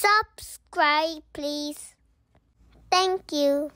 Subscribe, please. Thank you.